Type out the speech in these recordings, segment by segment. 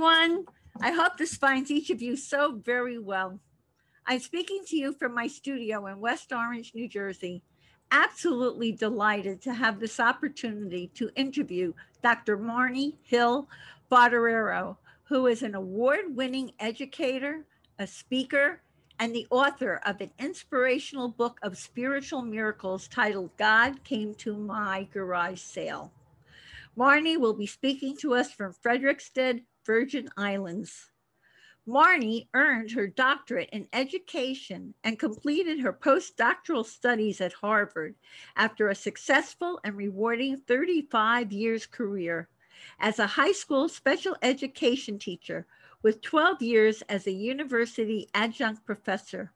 everyone. I hope this finds each of you so very well. I'm speaking to you from my studio in West Orange, New Jersey. Absolutely delighted to have this opportunity to interview Dr. Marni Hill Foderaro, who is an award winning educator, a speaker, and the author of an inspirational book of spiritual miracles titled God Came to My Garage Sale. Marni will be speaking to us from Frederiksted, Virgin Islands. Marni earned her doctorate in education and completed her postdoctoral studies at Harvard after a successful and rewarding 35 years career as a high school special education teacher with 12 years as a university adjunct professor.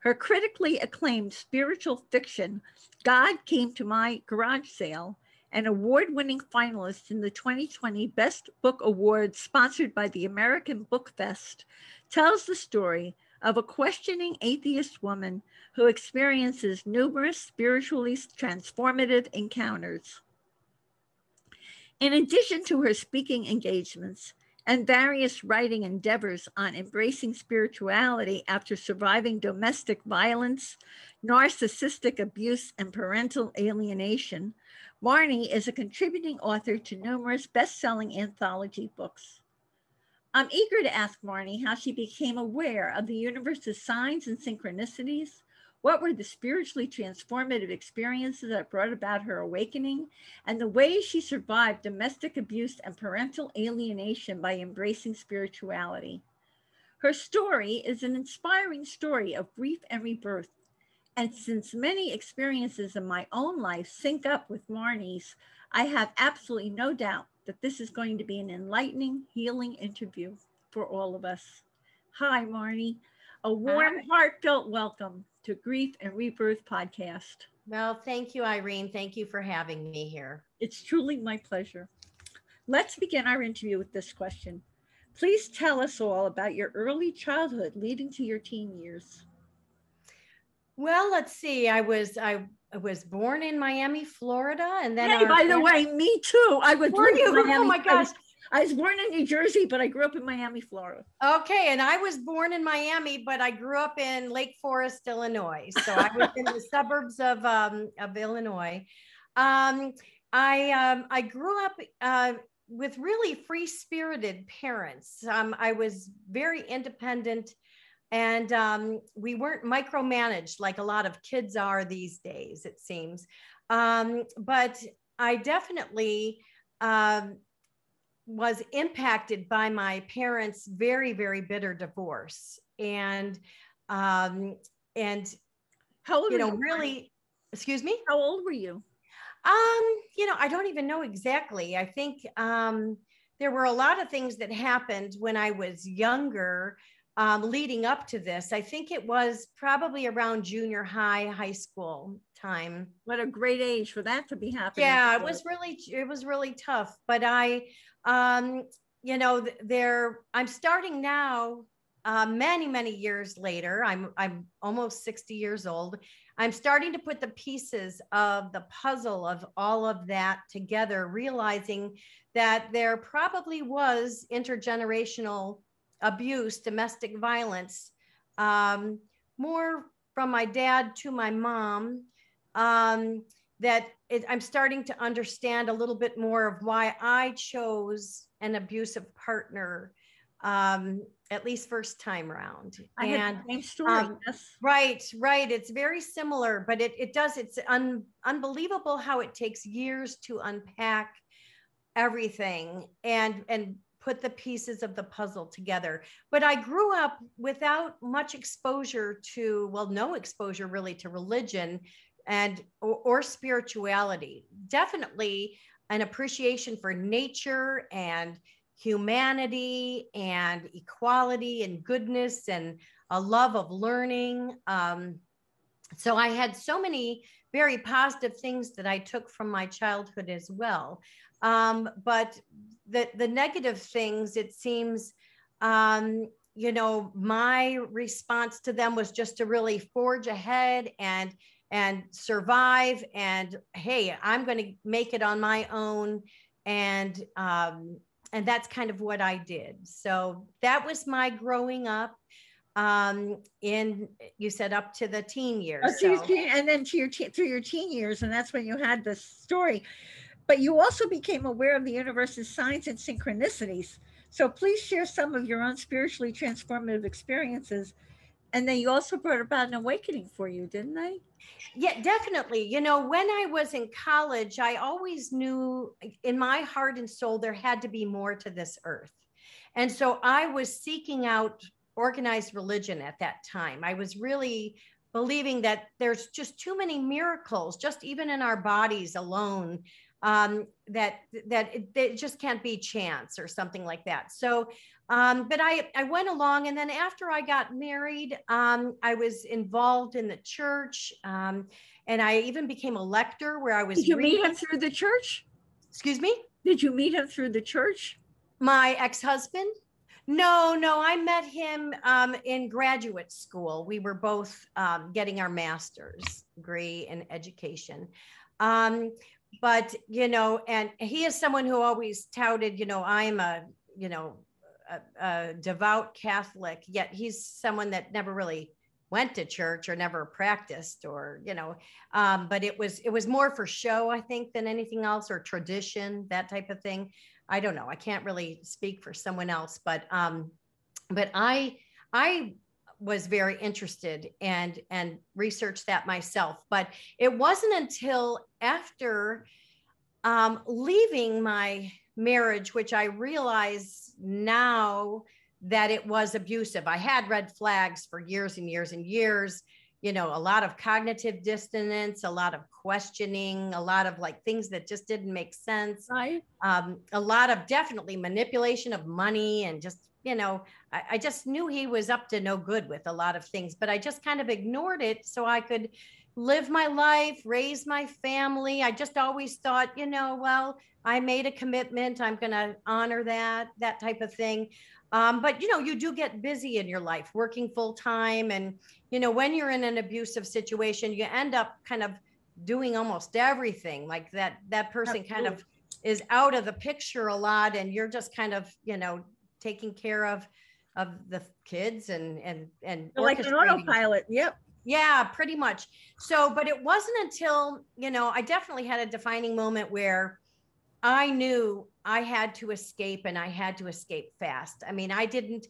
Her critically acclaimed spiritual fiction, God Came to My Garage Sale, an award winning finalist in the 2020 Best Book Award sponsored by the American Book Fest, tells the story of a questioning atheist woman who experiences numerous spiritually transformative encounters. In addition to her speaking engagements and various writing endeavors on embracing spirituality after surviving domestic violence, narcissistic abuse, and parental alienation, Marni is a contributing author to numerous best selling anthology books. I'm eager to ask Marni how she became aware of the universe's signs and synchronicities. What were the spiritually transformative experiences that brought about her awakening, and the ways she survived domestic abuse and parental alienation by embracing spirituality? Her story is an inspiring story of grief and rebirth and since many experiences in my own life sync up with Marni's, I have absolutely no doubt that this is going to be an enlightening, healing interview for all of us. Hi, Marni. A warm, Hi. heartfelt welcome to Grief and Rebirth podcast. Well, thank you, Irene. Thank you for having me here. It's truly my pleasure. Let's begin our interview with this question. Please tell us all about your early childhood leading to your teen years. Well, let's see. I was I was born in Miami, Florida, and then. Hey, by the way, me too. I was born in Miami. Oh my gosh. I was, I was born in New Jersey, but I grew up in Miami, Florida. Okay, and I was born in Miami, but I grew up in Lake Forest, Illinois. So I was in the suburbs of um, of Illinois. Um, I um, I grew up uh, with really free spirited parents. Um, I was very independent and um, we weren't micromanaged like a lot of kids are these days it seems. Um, but i definitely um, was impacted by my parents very very bitter divorce and um, and how old you know really excuse me? How old were you? Um you know i don't even know exactly. I think um there were a lot of things that happened when i was younger um, leading up to this. I think it was probably around junior high, high school time. What a great age for that to be happening. Yeah, it was really, it was really tough. But I, um, you know, there, I'm starting now. Uh, many many years later, I'm I'm almost 60 years old. I'm starting to put the pieces of the puzzle of all of that together, realizing that there probably was intergenerational abuse, domestic violence, um, more from my dad to my mom. Um, that it, I'm starting to understand a little bit more of why I chose an abusive partner, um, at least first time around. I and same story. Um, yes. Right, right. It's very similar, but it, it does, it's un, unbelievable how it takes years to unpack everything and and put the pieces of the puzzle together. But I grew up without much exposure to, well, no exposure really to religion and or, or spirituality. Definitely an appreciation for nature and humanity and equality and goodness and a love of learning. Um, so I had so many very positive things that I took from my childhood as well. Um, but the, the negative things, it seems, um, you know, my response to them was just to really forge ahead and and survive and hey i'm going to make it on my own and um, and that's kind of what I did. So that was my growing up um in you said up to the teen years Oh, so- and then to your teen, through your teen years, and that's when you had this story. But you also became aware of the universe's signs and synchronicities. So please share some of your own spiritually transformative experiences. And then you also brought about an awakening for you, didn't they? Yeah, definitely. You know, when I was in college, I always knew in my heart and soul there had to be more to this earth. And so I was seeking out organized religion at that time. I was really believing that there's just too many miracles, just even in our bodies alone, um, that that it, it just can't be chance or something like that. So um, but I, I went along and then after I got married, um, I was involved in the church. Um, and I even became a lector where I was Did you meet him through the church? excuse me, Did you meet him through the church? my ex-husband. No, no, I met him um, in graduate school. We were both um, getting our master's degree in education. Um, but, you know, and he is someone who always touted, you know, I'm a, you know, a, a devout Catholic, yet he's someone that never really went to church or never practiced or you know um, but it was it was more for show i think than anything else or tradition that type of thing. I don't know. I can't really speak for someone else but um but i i was very interested and and researched that myself. But it wasn't until after um leaving my marriage which i realize now that it was abusive. I had red flags for years and years and years you know a lot of cognitive dissonance a lot of questioning a lot of like things that just didn't make sense. Right. um, a lot of definitely manipulation of money and just you know I, I just knew he was up to no good with a lot of things but i just kind of ignored it so i could live my life raise my family. I just always thought you know well i made a commitment i'm going to honor that that type of thing. Um, but you know you do get busy in your life working full time and you know when you're in an abusive situation you end up kind of doing almost everything like that that person kind of is out of the picture a lot and you're just kind of you know taking care of of the kids and and and Like an autopilot. Yep. yeah pretty much so but it wasn't until you know i definitely had a defining moment where i knew i had to escape and i had to escape fast i mean i didn't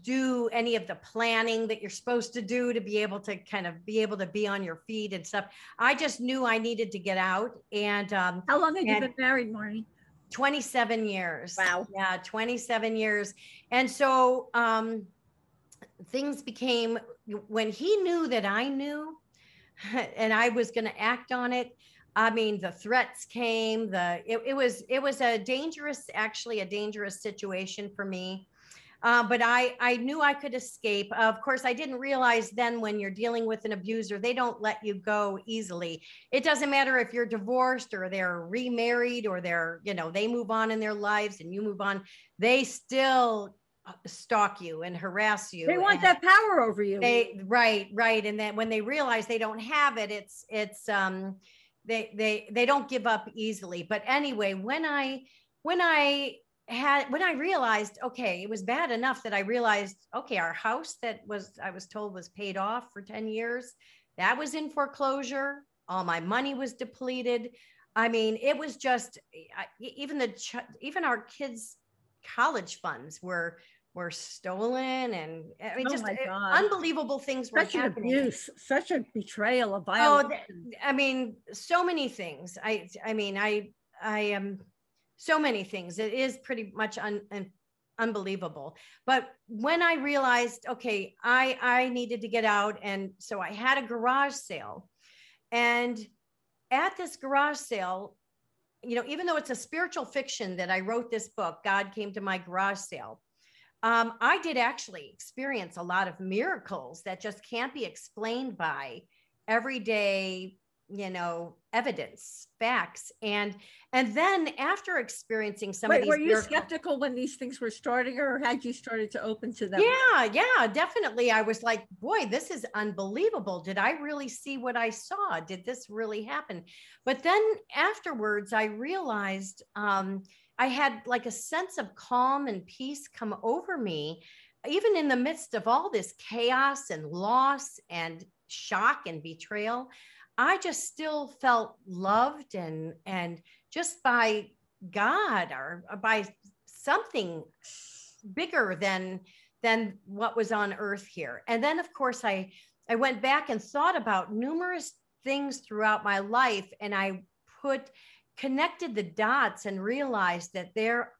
do any of the planning that you're supposed to do to be able to kind of be able to be on your feet and stuff i just knew i needed to get out and um How long had you been married, Marni? 27 years. Wow. Yeah, 27 years. And so um things became when he knew that I knew and I was going to act on it. I mean, the threats came, the it, it was it was a dangerous actually a dangerous situation for me. Uh, but I, I knew I could escape. Of course, I didn't realize then when you're dealing with an abuser, they don't let you go easily it doesn't matter if you're divorced or they're remarried or they're you know they move on in their lives and you move on they still uh, stalk you and harass you They want that power over you. they right right and then when they realize they don't have it it's it's um they they they don't give up easily but anyway when i when i had when i realized okay it was bad enough that i realized okay our house that was i was told was paid off for 10 years that was in foreclosure. All my money was depleted. I mean it was just I- even the ch- even our kids college funds were were stolen and i mean Oh just my uh, unbelievable things were such an happening. abuse, such a betrayal, a Oh, th- I mean, so many things. I, I mean, I, I am so many things. It is pretty much un, un, unbelievable. But when I realized, okay, I, I needed to get out, and so I had a garage sale, and at this garage sale, you know, even though it's a spiritual fiction that I wrote this book, God came to my garage sale. Um, I did actually experience a lot of miracles that just can't be explained by everyday you know evidence facts and and then after experiencing some of these were you miracles- skeptical when these things were starting, or had you started to open to them? yeah yeah definitely i was like boy this is unbelievable did i really see what i saw did this really happen but then afterwards i realized um I had like a sense of calm and peace come over me, even in the midst of all this chaos and loss and shock and betrayal. I just still felt loved and and just by God or by something bigger than than what was on earth here. And then of course I I went back and thought about numerous things throughout my life and I put connected the dots and realized that there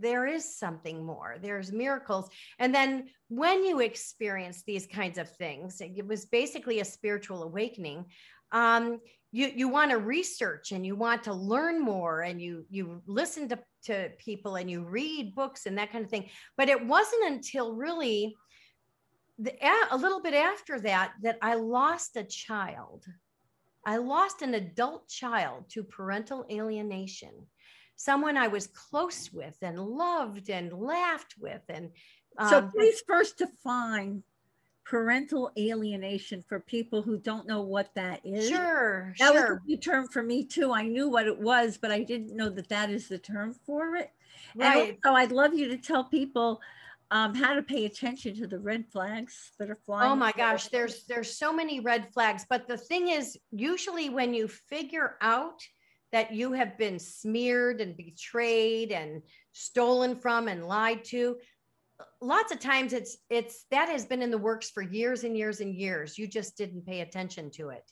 there is something more. There's miracles. And then when you experience these kinds of things it was basically a spiritual awakening um, you you want to research and you want to learn more and you you listen to, to people and you read books and that kind of thing. But it wasn't until really the, a little bit after that that i lost a child. I lost an adult child to parental alienation someone i was close with and loved and laughed with and um, so please first define parental alienation for people who don't know what that is. Sure, that sure. was a new term for me too. I knew what it was, but I didn't know that that is the term for it. Right. So I'd love you to tell people um, how to pay attention to the red flags that are flying. Oh my gosh, there's there's so many red flags. But the thing is, usually when you figure out that you have been smeared and betrayed and stolen from and lied to, lots of times it's it's that has been in the works for years and years and years. You just didn't pay attention to it.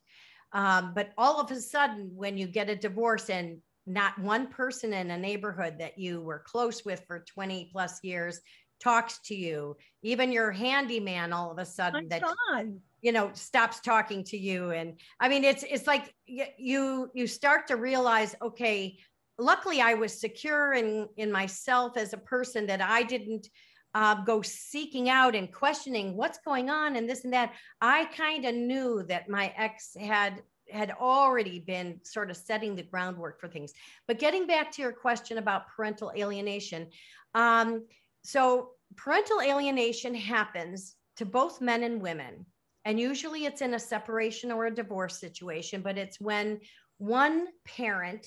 Um, but all of a sudden when you get a divorce and not one person in a neighborhood that you were close with for 20 plus years talks to you even your handyman all of a sudden My that God. you know stops talking to you and i mean it's it's like you you start to realize okay luckily i was secure in in myself as a person that i didn't uh, go seeking out and questioning what's going on and this and that, I kind of knew that my ex had had already been sort of setting the groundwork for things. But getting back to your question about parental alienation, um, so parental alienation happens to both men and women. And usually it's in a separation or a divorce situation, but it's when one parent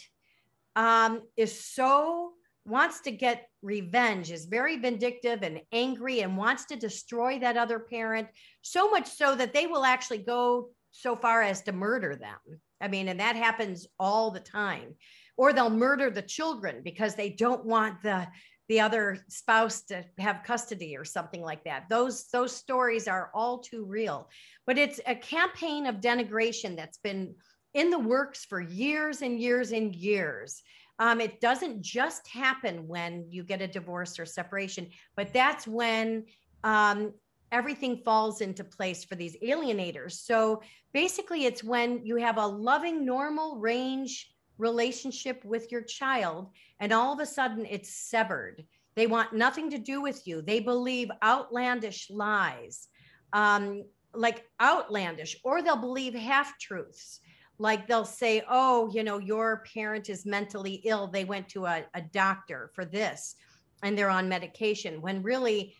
um, is so wants to get revenge, is very vindictive and angry, and wants to destroy that other parent so much so that they will actually go so far as to murder them. I mean, and that happens all the time. Or they'll murder the children because they don't want the the other spouse to have custody or something like that. Those those stories are all too real. But it's a campaign of denigration that's been in the works for years and years and years. Um, it doesn't just happen when you get a divorce or separation, but that's when um, everything falls into place for these alienators. So basically, it's when you have a loving, normal range relationship with your child, and all of a sudden it's severed. They want nothing to do with you. They believe outlandish lies, um, like outlandish, or they'll believe half truths like they'll say, oh, you know, your parent is mentally ill. They went to a, a doctor for this and they're on medication when really,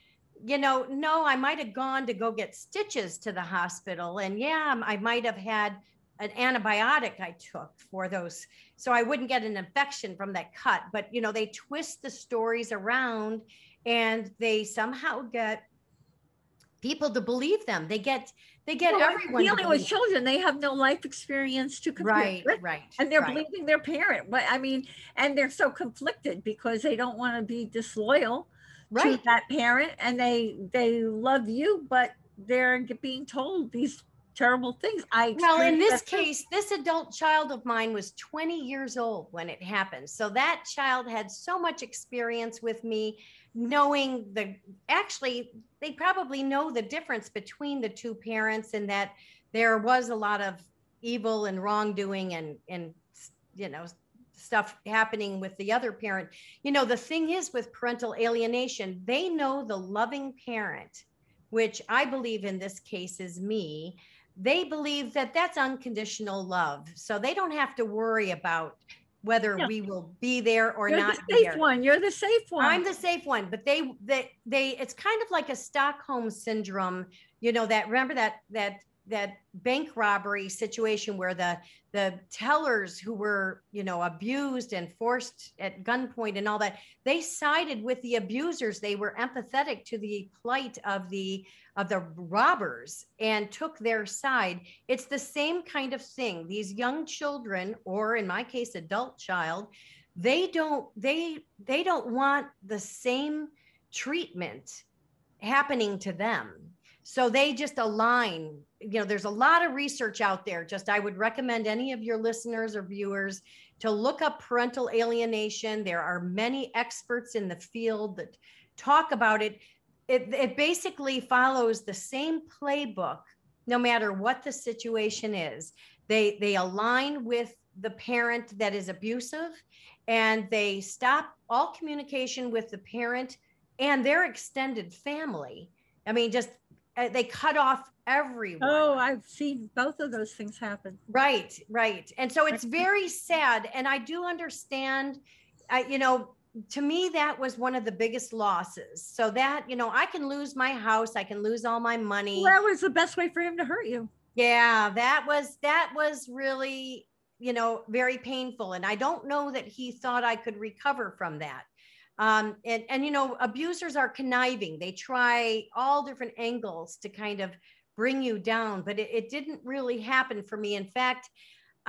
you know, no, I might have gone to go get stitches to the hospital. And yeah, I might have had an antibiotic I took for those. So I wouldn't get an infection from that cut. But, you know, they twist the stories around and they somehow get people to believe them. They get they get well, everyone dealing with children. They have no life experience to compare right, with, right, and they're right. believing their parent. But I mean, and they're so conflicted because they don't want to be disloyal right. to that parent, and they they love you, but they're being told these terrible things. I well, in this case, this adult child of mine was 20 years old when it happened. So that child had so much experience with me knowing the actually they probably know the difference between the two parents and that there was a lot of evil and wrongdoing and and you know stuff happening with the other parent you know the thing is with parental alienation they know the loving parent which i believe in this case is me they believe that that's unconditional love so they don't have to worry about whether yeah. we will be there or You're not. The safe there. one. You're the safe one. I'm the safe one, but they they they it's kind of like a Stockholm syndrome. You know that remember that that that bank robbery situation where the the tellers who were you know abused and forced at gunpoint and all that they sided with the abusers they were empathetic to the plight of the of the robbers and took their side. It's the same kind of thing. These young children or in my case adult child they don't they they don't want the same treatment happening to them. So they just align. You know there's a lot of research out there. Just i would recommend any of your listeners or viewers to look up parental alienation. There are many experts in the field that talk about it it, it basically follows the same playbook no matter what the situation is they they align with the parent that is abusive and they stop all communication with the parent and their extended family i mean just uh, they cut off everyone. Oh, I've seen both of those things happen. Right, right. And so it's very sad. And I do understand, I, you know, to me, that was one of the biggest losses. So that, you know, I can lose my house, I can lose all my money. Well, that was the best way for him to hurt you. Yeah, that was, that was really, you know, very painful. And I don't know that he thought I could recover from that. Um, and, and, you know, abusers are conniving. They try all different angles to kind of bring you down, but it, it didn't really happen for me. In fact,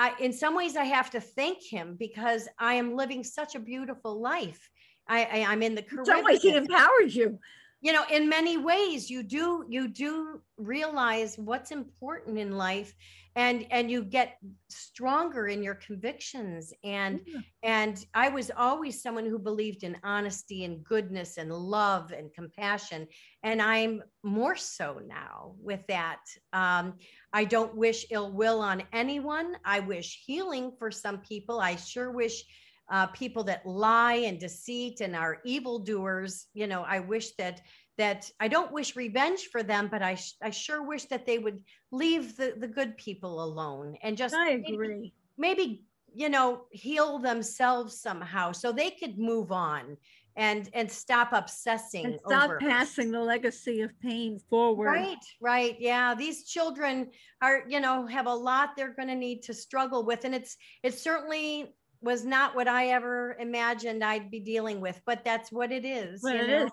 I, in some ways, I have to thank him because I am living such a beautiful life. I, I am in the Caribbean. In some ways, he empowered you you know in many ways you do you do realize what's important in life and and you get stronger in your convictions and yeah. and i was always someone who believed in honesty and goodness and love and compassion and i'm more so now with that um, i don't wish ill will on anyone. I wish healing for some people. I sure wish uh, people that lie and deceit and are evildoers you know i wish that that i don't wish revenge for them but i sh- i sure wish that they would leave the the good people alone and just i agree. maybe, maybe you know heal themselves somehow so they could move on and and stop obsessing and stop over. passing the legacy of pain forward right right yeah these children are you know have a lot they're going to need to struggle with and it's it certainly was not what I ever imagined I'd be dealing with, but that's what it is. What it know? is.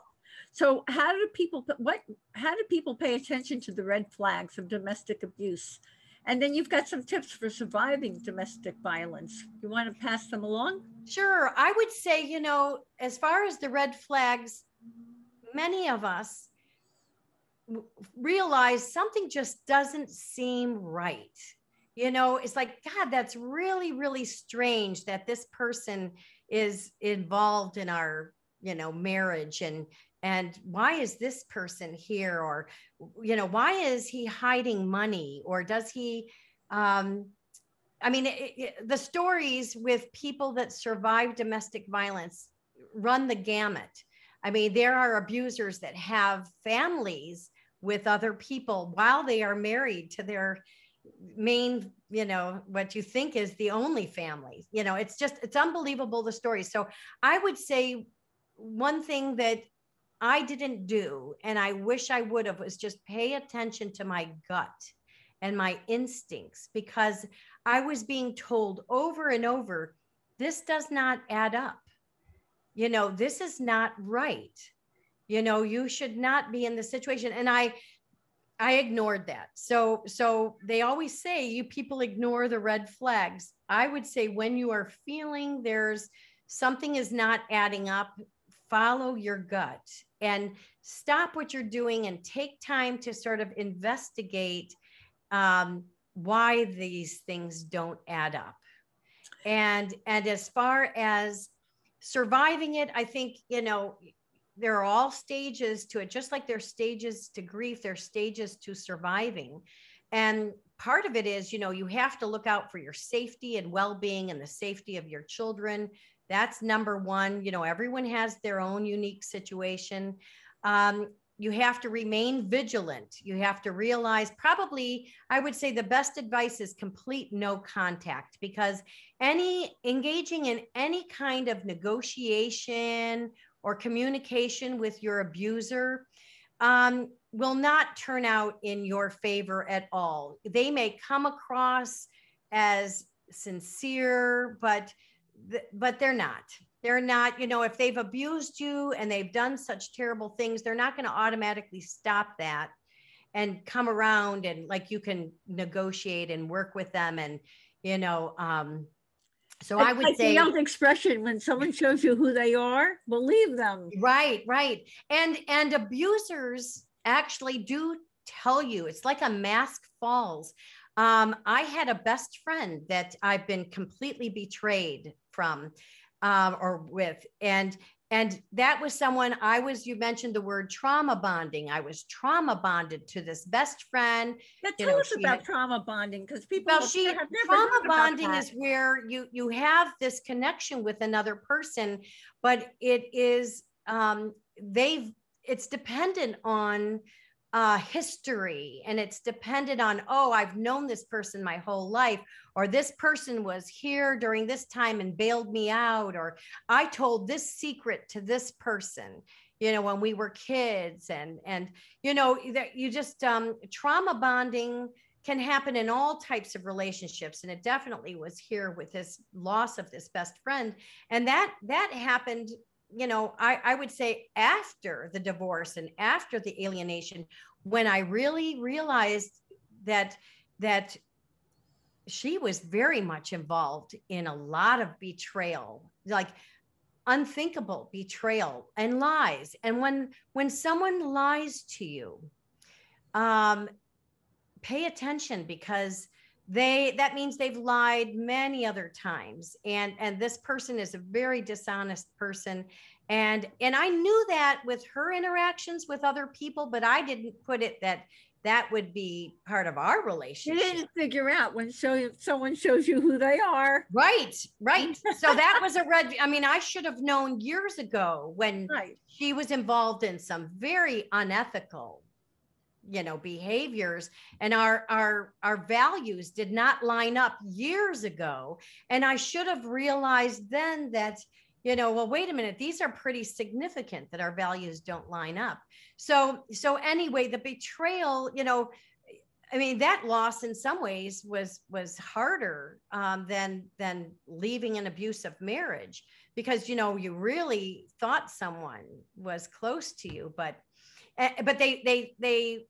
So how do people what how do people pay attention to the red flags of domestic abuse? And then you've got some tips for surviving domestic violence. You want to pass them along? Sure. I would say, you know, as far as the red flags, many of us realize something just doesn't seem right. You know it's like god that's really really strange that this person is involved in our you know marriage and and why is this person here? Or you know why is he hiding money? Or does he um i mean it, it, the stories with people that survive domestic violence run the gamut. I mean there are abusers that have families with other people while they are married to their main you know what you think is the only family. You know it's just it's unbelievable the story so i would say one thing that i didn't do and i wish i would have was just pay attention to my gut and my instincts because i was being told over and over this does not add up you know this is not right you know you should not be in this situation and i I ignored that. So so they always say you people ignore the red flags. I would say when you are feeling there's something is not adding up, follow your gut and stop what you're doing and take time to sort of investigate um, why these things don't add up. And and as far as surviving it, I think you know there are all stages to it, just like there's stages to grief, there's stages to surviving. And part of it is, you know, you have to look out for your safety and well being and the safety of your children. That's number one. You know, everyone has their own unique situation. Um, you have to remain vigilant. You have to realize, probably, I would say the best advice is complete no contact because any engaging in any kind of negotiation or communication with your abuser, um, will not turn out in your favor at all. They may come across as sincere, but but they're not. They're not, you know, if they've abused you and they've done such terrible things, they're not going to automatically stop that and come around and like you can negotiate and work with them and you know um so I, I would like say the old expression when someone shows you who they are, believe them. Right, right. And and abusers actually do tell you it's like a mask falls. Um, I had a best friend that I've been completely betrayed from um, or with, and and that was someone I was. You mentioned the word trauma bonding. I was trauma bonded to this best friend. Now, tell know, us about had, trauma bonding because people. Well, she trauma bonding is where you you have this connection with another person, but it is um, they've it's dependent on uh, history and it's dependent on, oh, I've known this person my whole life, or this person was here during this time and bailed me out, or I told this secret to this person you know when we were kids and and you know that you just um trauma bonding can happen in all types of relationships and it definitely was here with this loss of this best friend and that that happened you know, I, I would say after the divorce and after the alienation, when I really realized that that she was very much involved in a lot of betrayal, like unthinkable betrayal and lies. And when when someone lies to you, um, pay attention because they that means they've lied many other times and and this person is a very dishonest person and and i knew that with her interactions with other people but i didn't put it that that would be part of our relationship. You didn't figure out when show someone shows you who they are. Right, right. so that was a red. I mean, I should have known years ago when right. she was involved in some very unethical you know behaviors and our our our values did not line up years ago. And i should have realized then that you know well wait a minute these are pretty significant that our values don't line up. So so anyway the betrayal you know i mean that loss in some ways was was harder um, than than leaving an abusive marriage because you know you really thought someone was close to you but eh, but they they they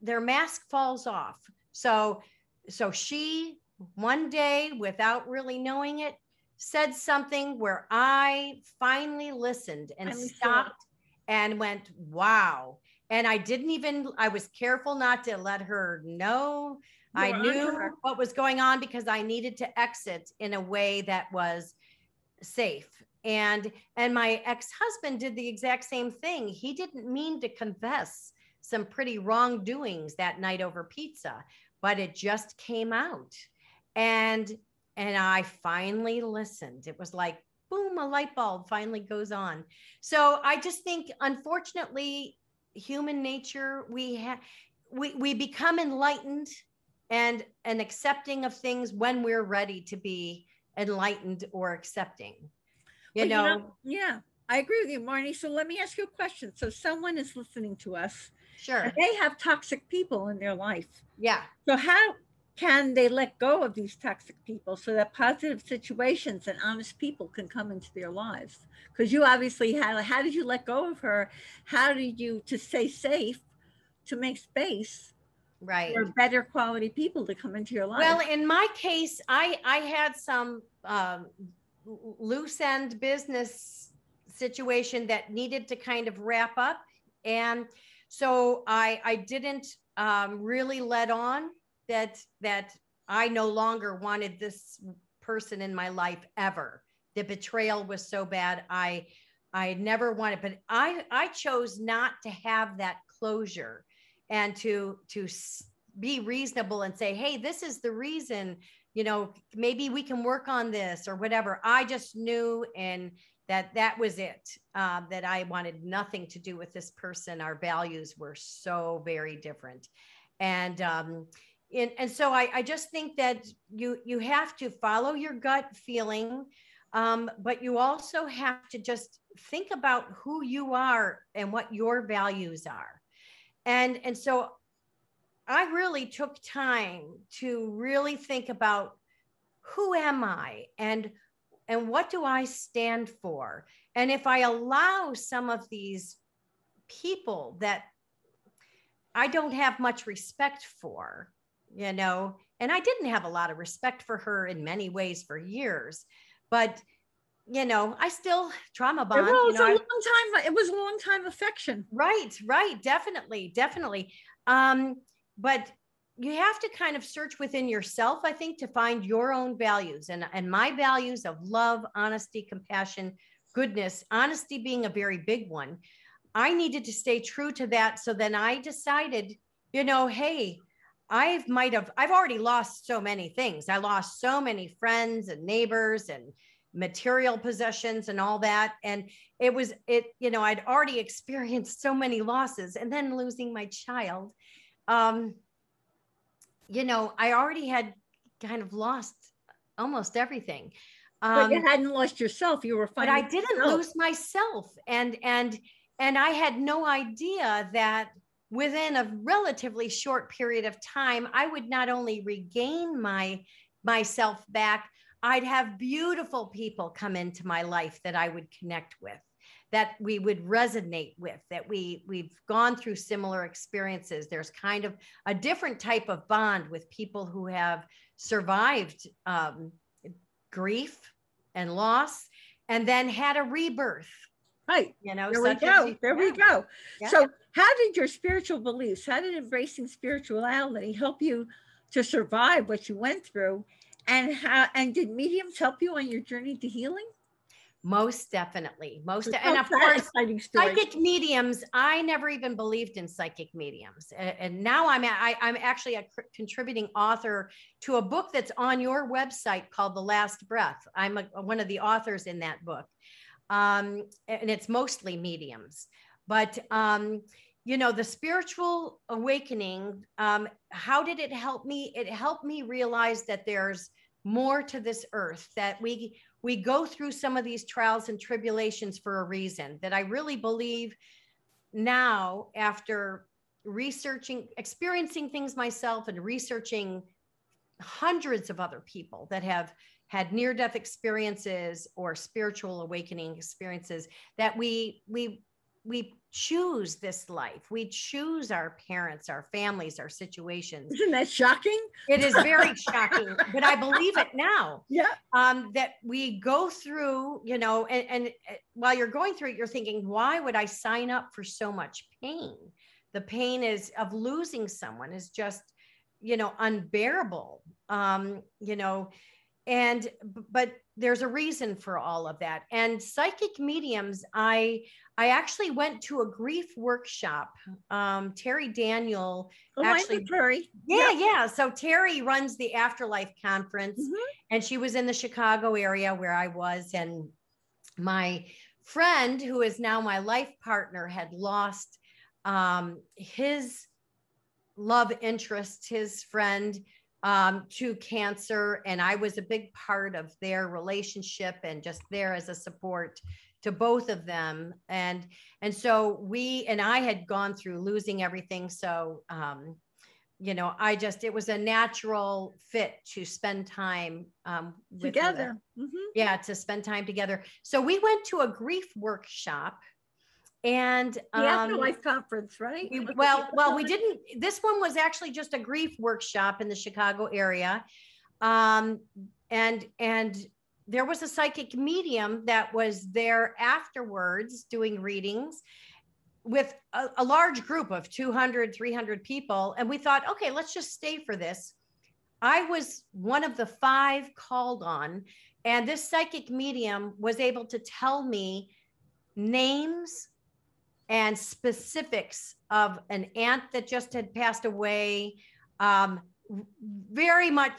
their mask falls off. So so she one day without really knowing it said something where I finally listened and I'm stopped sure. and went, wow. And I didn't even, I was careful not to let her know. You I knew what was going on because I needed to exit in a way that was safe. And and my ex-husband did the exact same thing. He didn't mean to confess some pretty wrongdoings that night over pizza, but it just came out. And and I finally listened. It was like boom, a light bulb finally goes on. So I just think unfortunately human nature we have we we become enlightened and and accepting of things when we're ready to be enlightened or accepting. You, well, know? you know, yeah. I agree with you, Marni. So let me ask you a question. So someone is listening to us Sure. They have toxic people in their life. Yeah. So how can they let go of these toxic people so that positive situations and honest people can come into their lives? Because you obviously had how did you let go of her? How did you to stay safe, to make space right for better quality people to come into your life? Well, in my case, I I had some um, loose end business situation that needed to kind of wrap up and so I I didn't um, really let on that that I no longer wanted this person in my life ever. The betrayal was so bad. I I never wanted, but I I chose not to have that closure and to to be reasonable and say, hey, this is the reason. You know, maybe we can work on this or whatever. I just knew and that that was it uh, that i wanted nothing to do with this person. Our values were so very different. And um, and, and so I, I just think that you you have to follow your gut feeling um, but you also have to just think about who you are and what your values are. And and so i really took time to really think about who am i and and what do i stand for and if i allow some of these people that i don't have much respect for you know and i didn't have a lot of respect for her in many ways for years but you know, I still trauma bond. It was you know, a long time. It was a long time affection. Right, right, definitely, definitely. Um, but you have to kind of search within yourself, I think, to find your own values. And and my values of love, honesty, compassion, goodness, honesty being a very big one. I needed to stay true to that. So then I decided, you know, hey, I might have, I've already lost so many things. I lost so many friends and neighbors and material possessions and all that. And it was, it, you know, I'd already experienced so many losses and then losing my child. Um, you know, I already had kind of lost almost everything. But Um, you hadn't lost yourself. You were fine. but. I didn't yourself. lose myself. And and and I had no idea that within a relatively short period of time, I would not only regain my myself back, I'd have beautiful people come into my life that I would connect with, that we would resonate with, that we we've gone through similar experiences. There's kind of a different type of bond with people who have survived um, grief and loss and then had a rebirth Right. you know There we go. you- There we go. Yeah. So, how did your spiritual beliefs, how did embracing spirituality help you to survive what you went through? And how and did mediums help you on your journey to healing? Most definitely most So and of course psychic mediums i never even believed in psychic mediums A- and, now i'm a, I, i'm actually a cr- contributing author to a book that's on your website called the last breath. I'm a, one of the authors in that book um, and it's mostly mediums but um, you know the spiritual awakening um, how did it help me? It helped me realize that there's more to this earth that we we go through some of these trials and tribulations for a reason that i really believe now after researching experiencing things myself and researching hundreds of other people that have had near death experiences or spiritual awakening experiences that we we we choose this life we choose our parents our families our situations Isn't that shocking? it is very shocking but i believe it now Yeah. um, that we go through, you know, and, and uh, while you're going through it, you're thinking, why would I sign up for so much pain? The pain is of losing someone is just, you know, unbearable. Um, you know, and but there's a reason for all of that. And psychic mediums, I I actually went to a grief workshop. Um, Terri Daniel Oh, Actually, Terri. yeah, yeah. So Terri runs the Afterlife Conference, Mhm. and she was in the Chicago area where I was. And my friend, who is now my life partner, had lost um, his love interest, his friend, um, to cancer. And I was a big part of their relationship and just there as a support to both of them and and so we and i had gone through losing everything so um you know i just it was a natural fit to spend time um. Together. Mhm. yeah to spend time together so we went to a grief workshop and The um Afterlife Conference, right? we, well, well, we didn't. This one was actually just a grief workshop in the Chicago area, um, and and there was a psychic medium that was there afterwards doing readings with a, a large group of 200 300 people and we thought okay let's just stay for this i was one of the five called on and this psychic medium was able to tell me names and specifics of an aunt that just had passed away. Um, very much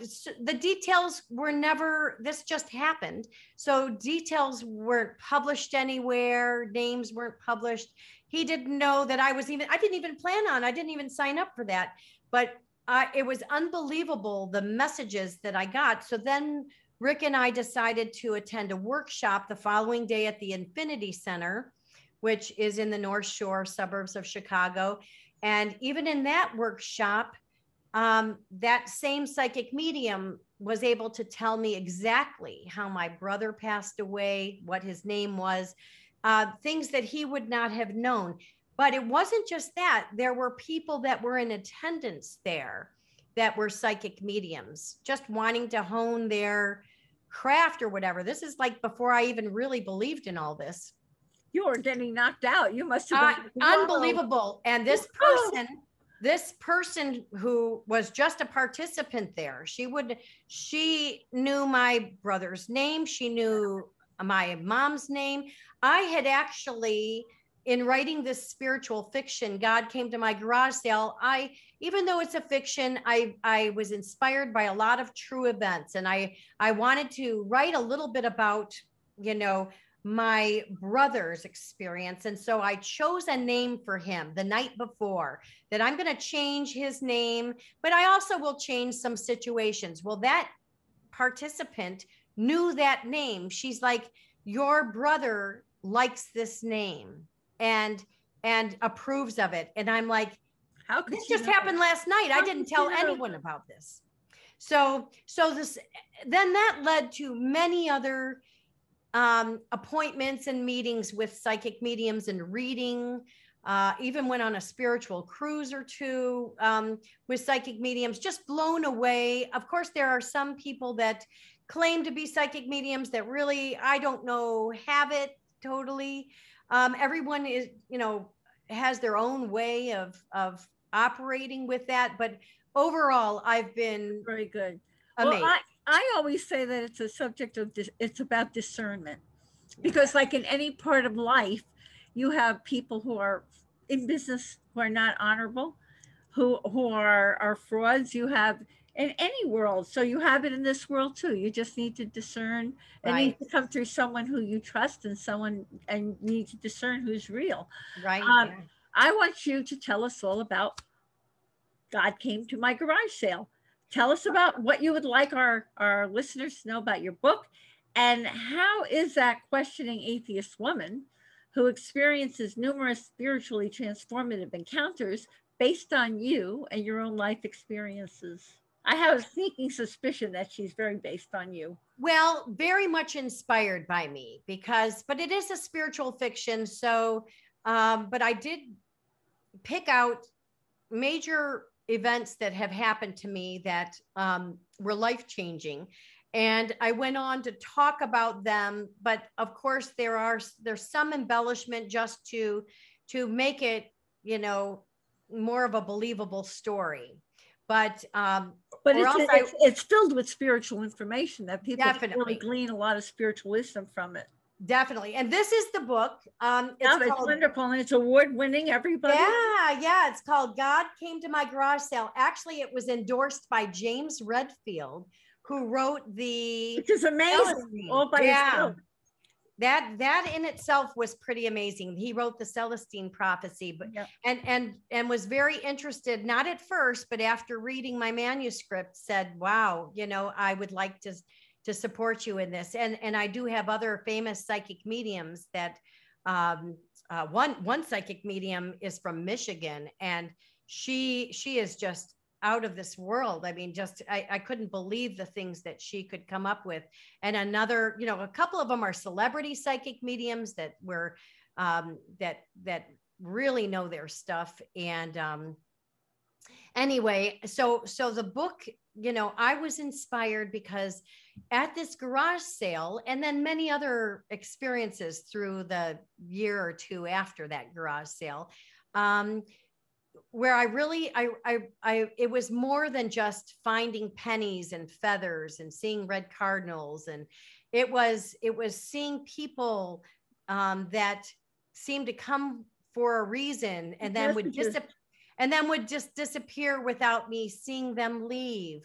the details were never this just happened. So details weren't published anywhere names weren't published. He didn't know that i was even i didn't even plan on i didn't even sign up for that. But uh, it was unbelievable the messages that i got. So then rick and i decided to attend a workshop the following day at the infinity center which is in the north shore suburbs of chicago And even in that workshop, um, that same psychic medium was able to tell me exactly how my brother passed away, what his name was, uh, things that he would not have known. But it wasn't just that, there were people that were in attendance there that were psychic mediums, just wanting to hone their craft or whatever. This is like before I even really believed in all this. You were getting knocked out. You must have been uh, unbelievable. And this person this person who was just a participant there she would she knew my brother's name. She knew my mom's name. I had actually in writing this spiritual fiction god came to my garage sale. I even though it's a fiction i i was inspired by a lot of true events. And i i wanted to write a little bit about you know my brother's experience. And so I chose a name for him the night before that I'm going to change his name, but I also will change some situations. Well, that participant knew that name. She's like, Your brother likes this name and and approves of it. And I'm like, how could this just know? happened last night? How I didn't tell anyone about this. So so this then that led to many other um, appointments and meetings with psychic mediums and reading. Uh, even went on a spiritual cruise or two um, with psychic mediums, just blown away. Of course, there are some people that claim to be psychic mediums that really, I don't know, have it totally. Um, everyone is, you know, has their own way of of operating with that, but overall, I've been very good. Amazed. Well, I, I always say that it's a subject of this, it's about discernment. Because, like in any part of life, you have people who are in business who are not honorable, who who are are frauds. You have in any world, so you have it in this world too. You just need to discern. and right. needs to come through someone who you trust and someone and need to discern who's real. Right. Um, yeah. I want you to tell us all about God came to my garage sale tell us about what you would like our, our listeners to know about your book. And how is that questioning atheist woman who experiences numerous spiritually transformative encounters based on you and your own life experiences? I have a sneaking suspicion that she's very based on you. Well very much inspired by me because but it is a spiritual fiction. So um, but i did pick out major events that have happened to me that um, were life changing and i went on to talk about them but of course there are there's some embellishment just to to make it you know more of a believable story. But um but it's, it's, it's filled with spiritual information that people definitely. really glean a lot of spiritual wisdom from it Definitely. And this is the book. Um, it's, yeah, it's wonderful and it's award winning, everybody. Yeah, yeah. It's called God Came to My Garage Sale. Actually, it was endorsed by James Redfield, who wrote the Which is amazing. All by yeah. That that in itself was pretty amazing. He wrote the Celestine prophecy, but yep. and and and was very interested, not at first, but after reading my manuscript, said, Wow, you know, I would like to to support you in this. And and I do have other famous psychic mediums that um, uh, one one psychic medium is from Michigan, and she she is just out of this world. I mean, just I, I couldn't believe the things that she could come up with. And another, you know, a couple of them are celebrity psychic mediums that were um, that that really know their stuff. And um, anyway, so so the book, you know, I was inspired because at this garage sale and then many other experiences through the year or two after that garage sale um, where i really I, I i it was more than just finding pennies and feathers and seeing red cardinals and it was it was seeing people um, that seemed to come for a reason and then would disappear. and then would just disappear without me seeing them leave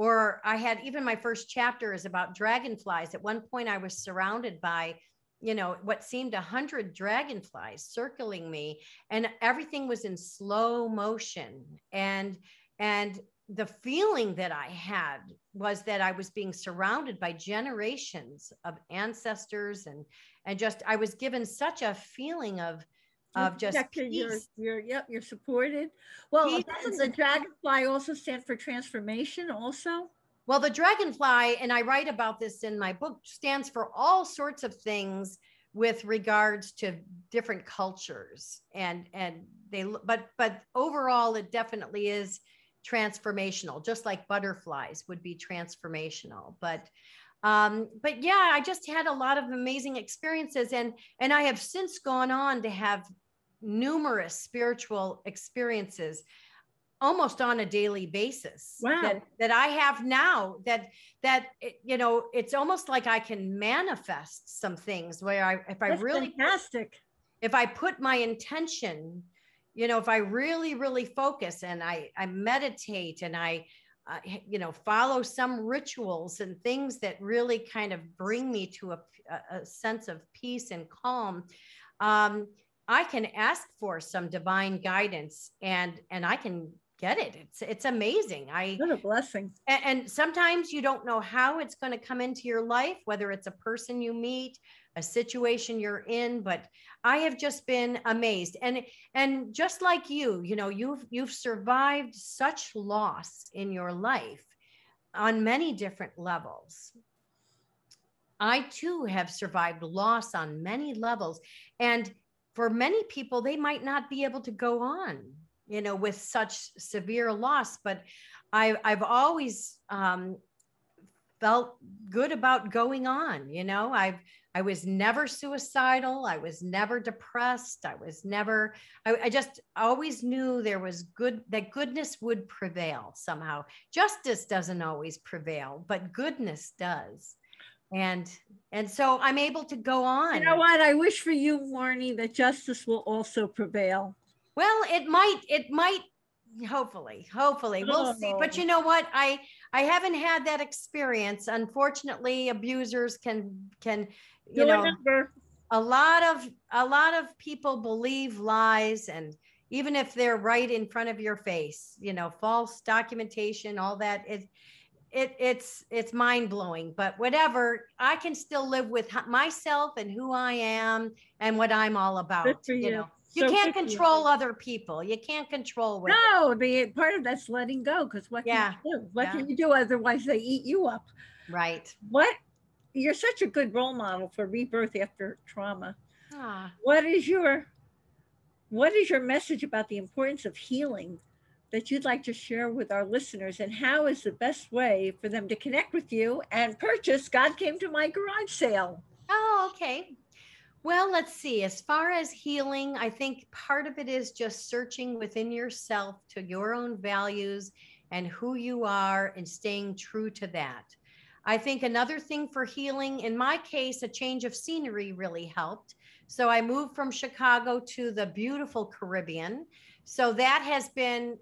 or I had even my first chapter is about dragonflies. At one point, I was surrounded by, you know, what seemed a hundred dragonflies circling me, and everything was in slow motion. And and the feeling that I had was that I was being surrounded by generations of ancestors and and just I was given such a feeling of of just You're, you're, yep, you're supported. Well, Peace doesn't the dragonfly also stand for transformation also? Well, the dragonfly, and I write about this in my book, stands for all sorts of things with regards to different cultures and and they but but overall it definitely is transformational just like butterflies would be transformational but um but yeah i just had a lot of amazing experiences and and i have since gone on to have numerous spiritual experiences almost on a daily basis Wow. that, that i have now that that you know it's almost like i can manifest some things where i if i That's really fantastic. if I put my intention, you know, if I really, really focus and I, I meditate and I, uh, you know, follow some rituals and things that really kind of bring me to a, a- sense of peace and calm, um, I can ask for some divine guidance and and I can get it. It's it's amazing. I What a blessing. and, and sometimes you don't know how it's going to come into your life whether it's a person you meet a situation you're in but i have just been amazed and and just like you you know you've you've survived such loss in your life on many different levels i too have survived loss on many levels and for many people they might not be able to go on you know with such severe loss but I, I've always um, felt good about going on. You know, I've I was never suicidal. I was never depressed. I was never. I, I just always knew there was good that goodness would prevail somehow. Justice doesn't always prevail, but goodness does. And and so I'm able to go on. You know what? I wish for you, Marni, that justice will also prevail. Well, it might, it might, hopefully, hopefully, we'll see. But you know what? I, I haven't had that experience. Unfortunately, abusers can, can, you know, number. a lot of, a lot of people believe lies and even if they're right in front of your face, you know, false documentation, all that is, it, it's, it's mind blowing, but whatever, I can still live with myself and who I am and what I'm all about. You. know, you So can't control other people. You can't control what No, the part of that's letting go because what Yeah, can you do? What yeah. can you do? Otherwise, they eat you up. right. What? You're such a good role model for rebirth after trauma. Ah, What is your what is your message about the importance of healing that you'd like to share with our listeners and how is the best way for them to connect with you and purchase God came to my garage sale? Oh, okay. Well, let's see. As far as healing, I think part of it is just searching within yourself to your own values and who you are and staying true to that. I think another thing for healing, in my case, a change of scenery really helped. So I moved from Chicago to the beautiful Caribbean. So that has been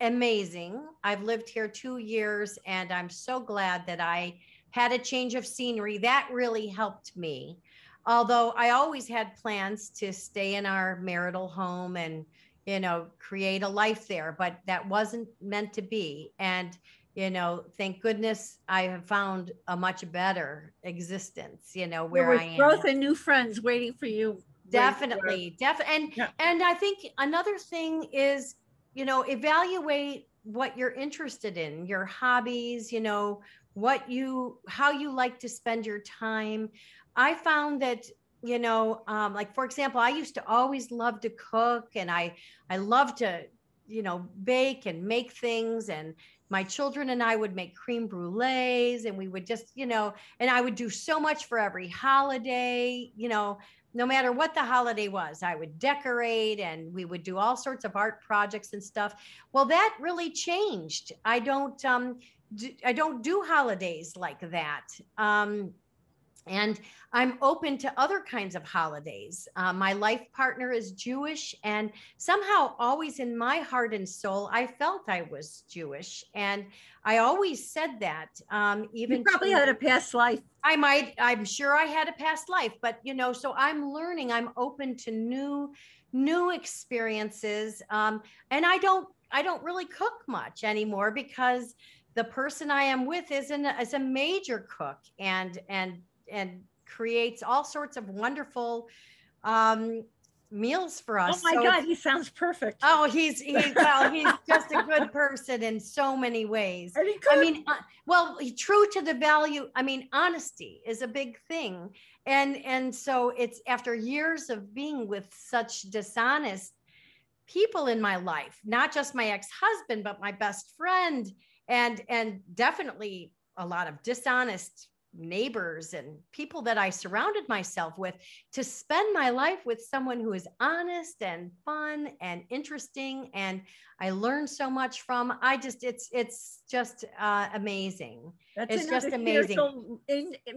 amazing. I've lived here two years and I'm so glad that I had a change of scenery. That really helped me. Although I always had plans to stay in our marital home and, you know, create a life there, but that wasn't meant to be. And, you know, thank goodness I have found a much better existence, you know, where I am. growth and new friends waiting for you. where you were. definitely definitely and Yeah. and i think another thing is you know evaluate what you're interested in your hobbies you know what you how you like to spend your time i found that you know um, like for example i used to always love to cook and i i love to you know bake and make things and my children and i would make cream brulees and we would just you know and i would do so much for every holiday you know no matter what the holiday was, I would decorate and we would do all sorts of art projects and stuff. Well, that really changed. I don't um I don't do holidays like that. Um and I'm open to other kinds of holidays. Uh, my life partner is Jewish, and somehow, always in my heart and soul, I felt I was Jewish, and I always said that. Um, even You probably to- had a past life. I might, I'm sure I had a past life, but you know, so I'm learning, I'm open to new, new experiences. Um, and I don't, I don't really cook much anymore because the person I am with is an, is a major cook and, and, and creates all sorts of wonderful, um, meals for us. Oh my So God, he sounds perfect. Oh, he's he, well, he's just a good person in so many ways. And he I mean, uh, well, true to the value. I mean, honesty is a big thing, and and so it's after years of being with such dishonest people in my life, not just my ex-husband, but my best friend, and and definitely a lot of dishonest neighbors and people that I surrounded myself with to spend my life with someone who is honest and fun and interesting and I learned so much from I just it's it's just uh, amazing That's it's just amazing. miracle,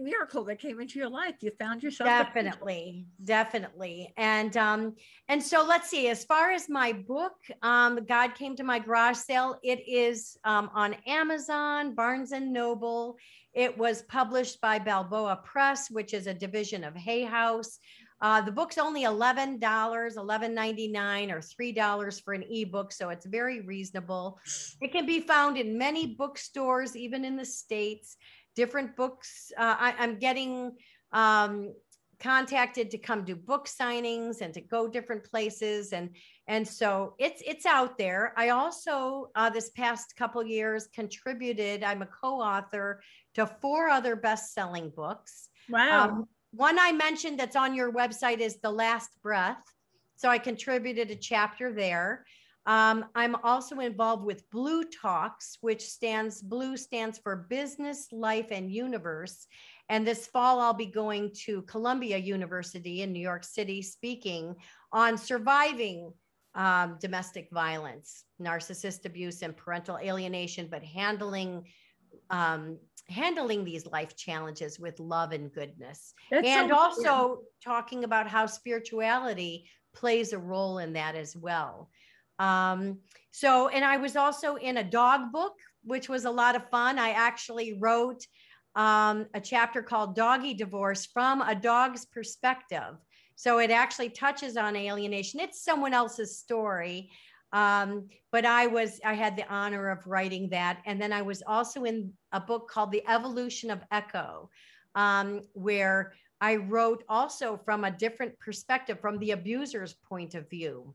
miracle that came into your life. You found yourself. definitely definitely and um and so let's see as far as my book um god came to my garage sale it is um on amazon barnes and noble it was published by balboa press which is a division of hay house. Uh, the book's only $11 $11.99 or $3 for an ebook so it's very reasonable. It can be found in many bookstores even in the states. Different books uh, I, i'm getting um, contacted to come do book signings and to go different places. And and so it's it's out there. I also uh, this past couple years contributed i'm a co-author to four other best-selling books. Wow. um, one i mentioned that's on your website is the last breath. So i contributed a chapter there. Um, i'm also involved with blue talks which stands blue stands for business life and universe and this fall, I'll be going to Columbia University in New York City speaking on surviving um, domestic violence, narcissist abuse, and parental alienation, but handling um, handling these life challenges with love and goodness, That's and so- also talking about how spirituality plays a role in that as well. Um, so, and I was also in a dog book, which was a lot of fun. I actually wrote um, a chapter called Doggy Divorce from a dog's perspective. So it actually touches on alienation. It's someone else's story. Um, but I was, I had the honor of writing that. And then I was also in a book called The Evolution of Echo, um, where I wrote also from a different perspective, from the abuser's point of view.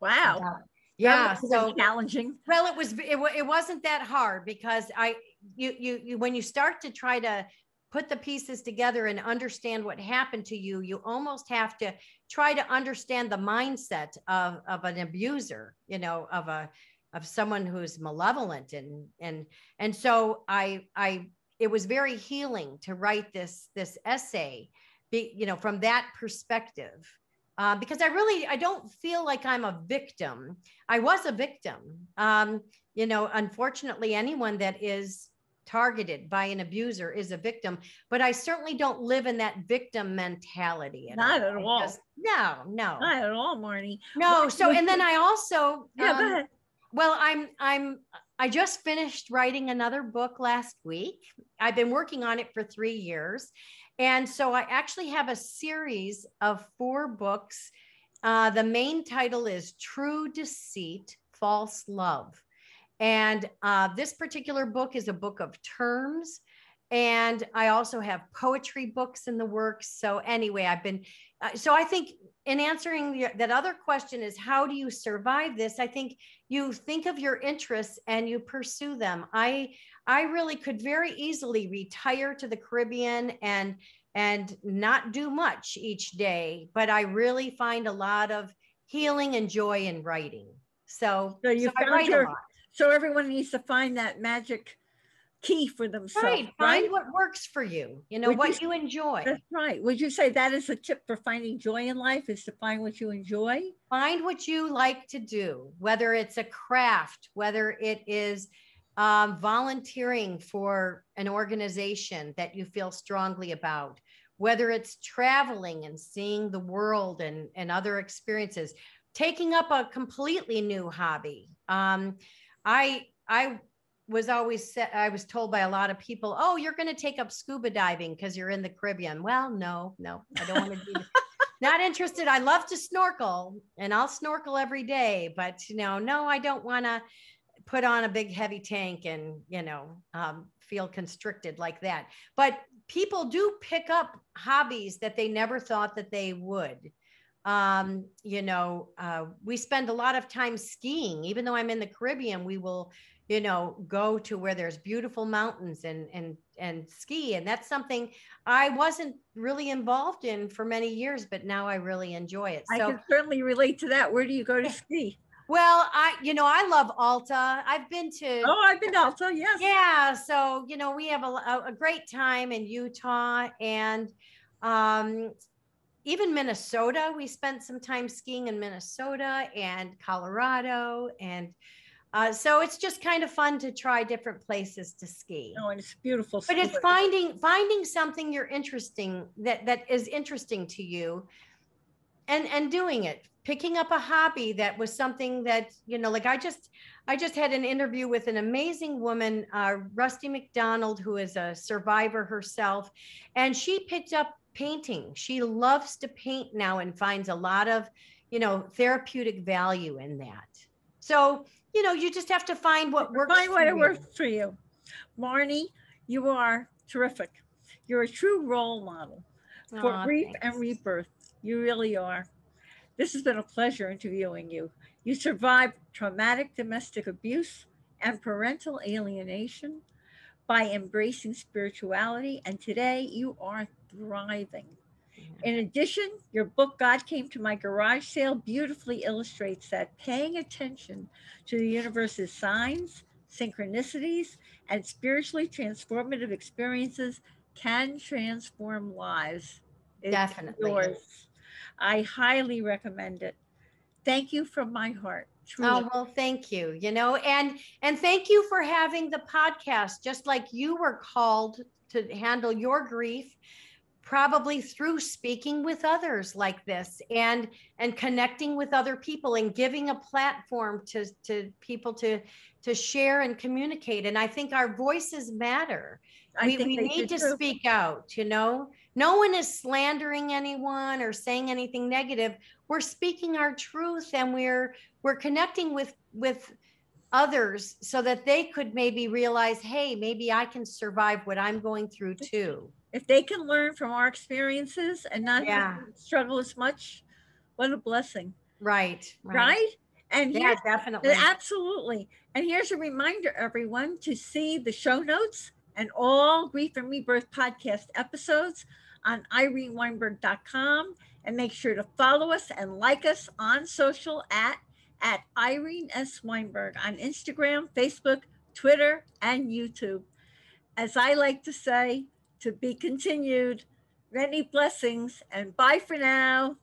wow. Yeah. That So challenging. well, it was, it, it wasn't that hard because I you you you when you start to try to put the pieces together and understand what happened to you, you almost have to try to understand the mindset of of an abuser, you know, of a of someone who's malevolent and and and so I I it was very healing to write this this essay, be, you know, from that perspective. Uh, because I really I don't feel like I'm a victim. I was a victim. Um, you know, unfortunately, anyone that is targeted by an abuser is a victim, but I certainly don't live in that victim mentality. Not at all. no, no, Not at all, Marni. no. What- So, and then I also, Yeah, um, go ahead. well, I'm, I'm, I just finished writing another book last week. I've been working on it for three years. And so I actually have a series of four books. Uh, the main title is True Deceit, False Love. And uh, this particular book is a book of terms. And I also have poetry books in the works. So, anyway, I've been, uh, so I think in answering the, that other question is how do you survive this? I think you think of your interests and you pursue them. I, I really could very easily retire to the Caribbean and and not do much each day, but I really find a lot of healing and joy in writing. So, So you I found write your- a lot. So everyone needs to find that magic key for themselves, Right. right? Find what works for you, you know, Would what you- you enjoy. That's right. Would you say that is a tip for finding joy in life is to find what you enjoy? Find what you like to do, whether it's a craft, whether it is um, volunteering for an organization that you feel strongly about, whether it's traveling and seeing the world and, and other experiences, taking up a completely new hobby. Um, I, I was always said, I was told by a lot of people, oh, you're going to take up scuba diving because you're in the Caribbean. Well, no, no, I don't want to do that. Not interested. I love to snorkel and I'll snorkel every day, but you know, no, I don't want to put on a big heavy tank and, you know, um, feel constricted like that. But people do pick up hobbies that they never thought that they would. Um, you know, uh, we spend a lot of time skiing. Even though I'm in the Caribbean, we will, you know, go to where there's beautiful mountains and and and ski. And that's something I wasn't really involved in for many years, but now I really enjoy it. so, I can certainly relate to that. Where do you go to ski? well, I you know, I love Alta. I've been to Oh, I've been to Alta, yes. yeah so you know we have a, a, a great time in utah and um, even minnesota we spent some time skiing in minnesota and colorado and uh, so it's just kind of fun to try different places to ski Oh, and it's beautiful. but it's finding finding something you're interesting that that is interesting to you and and doing it picking up a hobby that was something that you know like i just i just had an interview with an amazing woman uh, rusty mcdonald who is a survivor herself and she picked up painting she loves to paint now and finds a lot of you know therapeutic value in that so you know you just have to find what works Find what for you. works for you. Marni, you are terrific. You're a true role model for Aw, grief thanks. and rebirth. You really are. This has been a pleasure interviewing you. You survived traumatic domestic abuse and parental alienation by embracing spirituality, and today you are thriving. In addition, your book, God Came to My Garage Sale, beautifully illustrates that paying attention to the universe's signs, synchronicities, and spiritually transformative experiences can transform lives. It's Definitely. yours. I highly recommend it. Thank you from my heart. Truly. Oh well, thank you. You know, and and thank you for having the podcast. Just like you were called to handle your grief, probably through speaking with others like this, and and connecting with other people, and giving a platform to to people to to share and communicate. And I think our voices matter. I we, we need to too. speak out. You know, no one is slandering anyone or saying anything negative. We're speaking our truth, and we're we're connecting with with others so that they could maybe realize hey maybe i can survive what i'm going through too If they can learn from our experiences and not Yeah. struggle as much, what a blessing, right right? And yeah definitely Absolutely. And here's a reminder, everyone, to see the show notes and all Grief and Rebirth podcast episodes on ireneweinberg.com and make sure to follow us and like us on social at at Irene S. Weinberg on Instagram, Facebook, Twitter, and YouTube. As I like to say, to be continued, many blessings and bye for now.